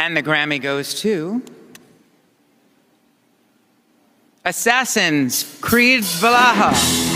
And the Grammy goes to Assassins, Creed Valhalla.